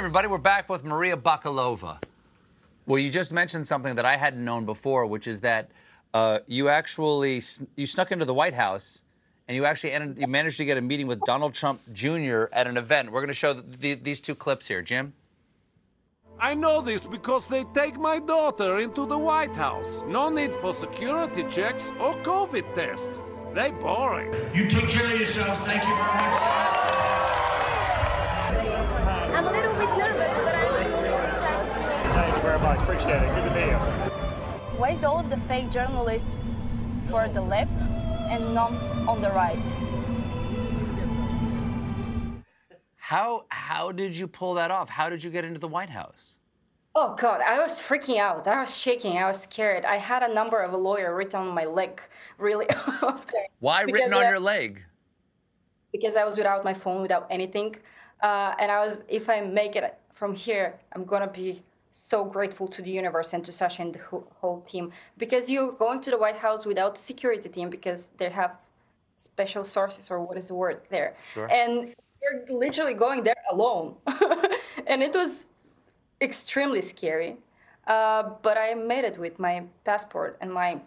everybody. We're back with Maria Bakalova. Well, you just mentioned something that I hadn't known before, which is that uh, you actually you snuck into the White House and you actually ended, you managed to get a meeting with Donald Trump Jr. at an event. We're going to show the, the, these two clips here, Jim. I know this because they take my daughter into the White House. No need for security checks or COVID test. They boring. You take care of yourselves. Thank you very much. Very much. Appreciate it. Good to meet you. Why is all of the fake journalists for the left and none on the right? How how did you pull that off? How did you get into the White House? Oh God, I was freaking out. I was shaking. I was scared. I had a number of a lawyer written on my leg, really. Why Because, written on uh, your leg? because I was without my phone, without anything. Uh, and I was, if I make it from here, I'm gonna be so grateful to the universe and to Sacha and the whole, team. Because you're going to the White House without security team because they have special sources or what is the word there. Sure. And you're literally going there alone. and it was extremely scary. Uh, but I made it with my passport and my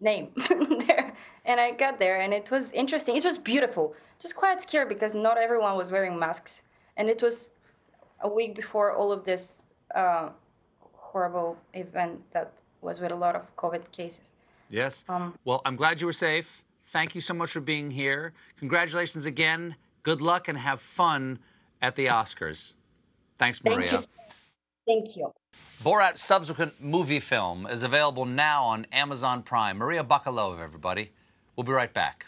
name there. And I got there, and it was interesting. It was beautiful. Just quite scary because not everyone was wearing masks. And it was a week before all of this uh, horrible event that was with a lot of COVID cases. Yes. um, well, I'm glad you were safe. Thank you so much for being here. Congratulations again. Good luck and have fun at the Oscars. Thanks, Thank Maria. you. Thank you. Borat's subsequent movie film is available now on Amazon Prime. Maria Bakalova, everybody. We'll be right back.